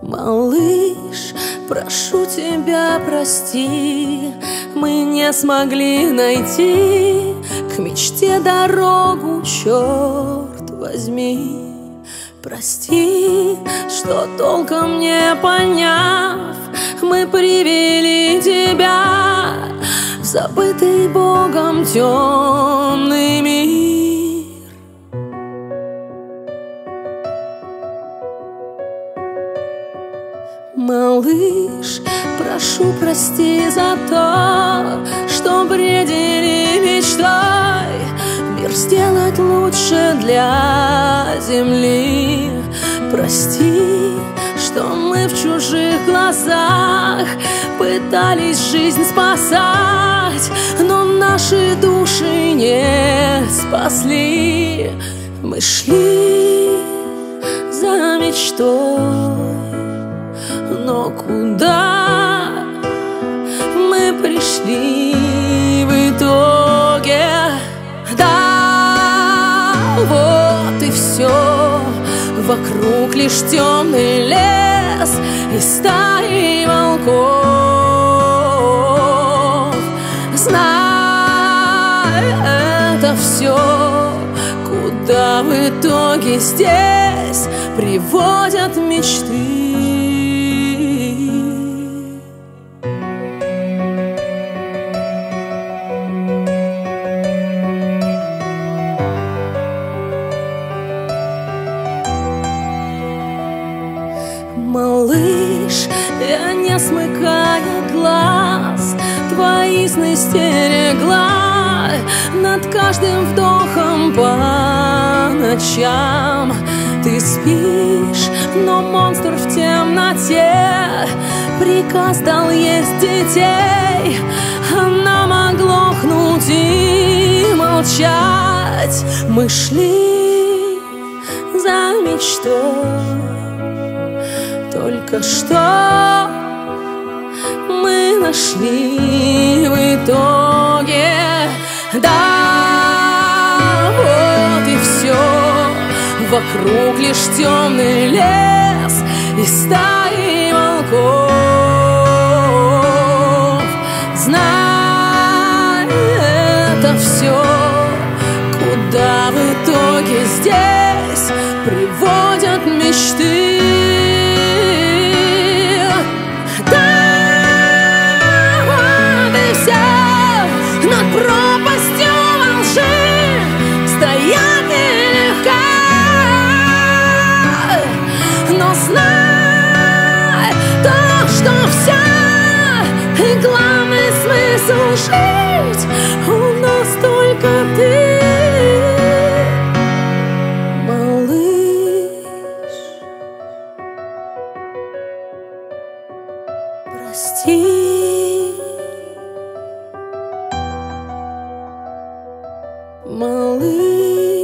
Малыш, прошу тебя, прости, мы не смогли найти к мечте дорогу, черт возьми. Прости, что толком не поняв, мы привели тебя, в забытый Богом тем. Малыш, прошу прости за то, что бредили мечтой Мир сделать лучше для земли. Прости, что мы в чужих глазах Пытались жизнь спасать Но наши души не спасли. Мы шли за мечтой Куда мы пришли в итоге? Да, вот и все Вокруг лишь темный лес и стаи волков. Знай это все, куда в итоге здесь приводят мечты Малыш, я не смыкая глаз Твои сны стерегла Над каждым вдохом по ночам Ты спишь, но монстр в темноте. Приказ дал есть детей Она оглохнуть и молчать. Мы шли за мечтой только что мы нашли в итоге. Да, вот и все Вокруг лишь темный лес и стаи волков. Знай это все Куда в итоге здесь приводят мечты Прости малыш.